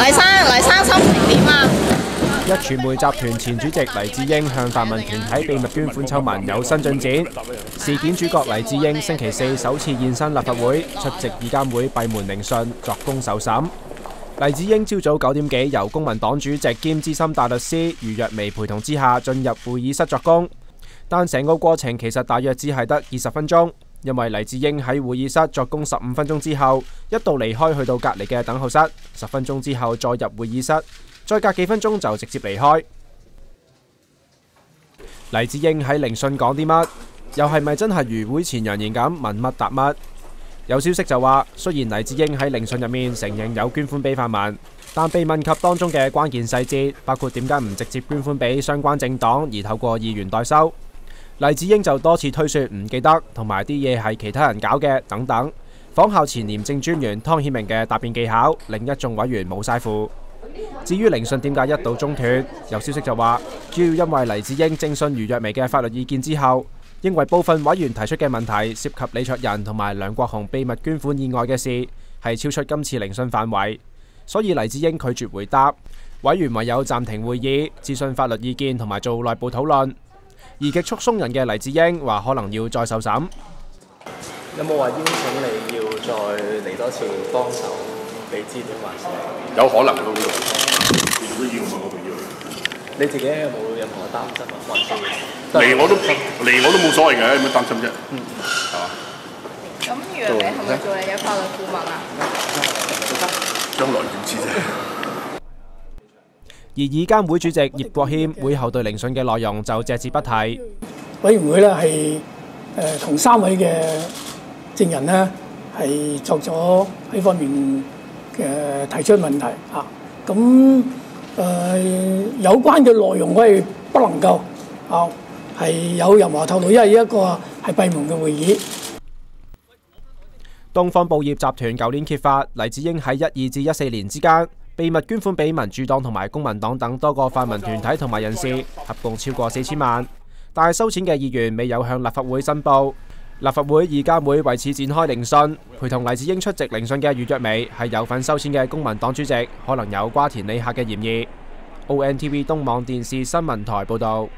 黎生，黎生心情点啊？一传媒集团前主席黎智英向泛民团体秘密捐款丑闻有新进展。事件主角黎智英星期四首次现身立法会，出席议监会闭门聆讯作供受审。黎智英朝早九点几由公民党主席兼资深大律师余若薇陪同之下进入会议室作供，但成个过程其实大约只系得二十分钟。因为黎智英喺会议室作工十五分钟之后，一度离开去到隔篱嘅等候室，十分钟之后再入会议室，再隔几分钟就直接离开。黎智英喺聆讯讲啲乜？又系咪真系如会前扬言咁问乜答乜？有消息就话，虽然黎智英喺聆讯入面承认有捐款俾泛民，但被问及当中嘅关键细节，包括点解唔直接捐款俾相关政党，而透过议员代收。黎智英就多次推说唔记得，同埋啲嘢系其他人搞嘅等等。访校前廉政专员汤显明嘅答辩技巧令一众委员冇晒符。至于聆讯点解一度中断，有消息就话主要因为黎智英征询余若薇嘅法律意见之后，因为部分委员提出嘅问题涉及李卓仁同埋梁国雄秘密捐款意外嘅事，系超出今次聆讯范围，所以黎智英拒绝回答。委员唯有暂停会议，咨询法律意见同埋做内部讨论。而极速松人嘅黎智英话可能要再受审，有冇话邀请你要再嚟多次帮手俾资料还是？有可能都要，如果要我咪要你自己有冇任何担心啊？嚟我都嚟我都冇所谓嘅，有咩担心啫？系嘛？咁原来系咪做你嘅法律顾问啊？将来点知啫？而二监会主席叶国谦会后对聆讯嘅内容就只字不提。委员会咧系诶同三位嘅证人咧系作咗喺方面嘅提出问题吓，咁诶有关嘅内容我哋不能够啊系有任何透露，因为一个系闭门嘅会议。东方报业集团旧年揭发黎智英喺一二至一四年之间。秘密捐款俾民主党同埋公民党等多个泛民团体同埋人士，合共超过四千万，但系收钱嘅议员未有向立法会申报，立法会而家会为此展开聆讯，陪同黎智英出席聆讯嘅余卓美系有份收钱嘅公民党主席，可能有瓜田李下嘅嫌疑。O N T V 东网电视新闻台报道。